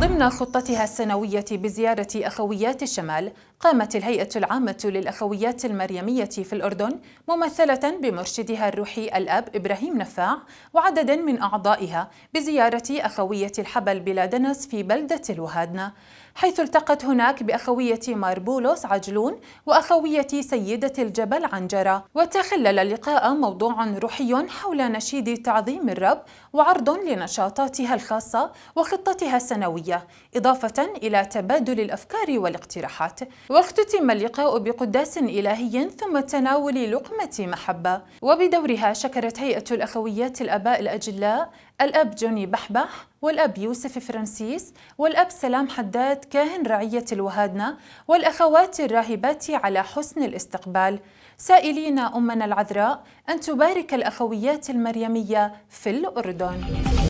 ضمن خطتها السنوية بزيارة أخويات الشمال قامت الهيئة العامة للأخويات المريمية في الأردن ممثلة بمرشدها الروحي الأب إبراهيم نفاع وعدد من أعضائها بزيارة أخوية الحبل بلادنس في بلدة الوهادنة حيث التقت هناك بأخوية ماربولوس عجلون وأخوية سيدة الجبل عنجرة. وتخلل اللقاء موضوع روحي حول نشيد تعظيم الرب وعرض لنشاطاتها الخاصة وخطتها السنوية إضافة إلى تبادل الأفكار والاقتراحات. واختتم اللقاء بقداس إلهي ثم تناول لقمة محبة. وبدورها شكرت هيئة الأخويات الأباء الأجلاء الأب جوني بحبح والأب يوسف فرانسيس والأب سلام حداد كاهن رعية الوهادنة والأخوات الراهبات على حسن الاستقبال. سائلين أمنا العذراء أن تبارك الأخويات المريمية في الأردن.